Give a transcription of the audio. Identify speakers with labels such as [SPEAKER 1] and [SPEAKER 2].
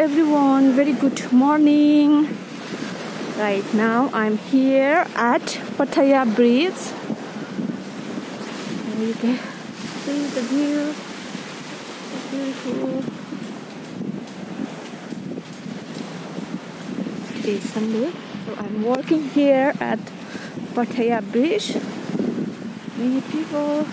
[SPEAKER 1] everyone. Very good morning. Right now i'm here at pattaya bridge. And you can see the view? It's beautiful today is sunday. So i'm walking here at pattaya bridge. Many people.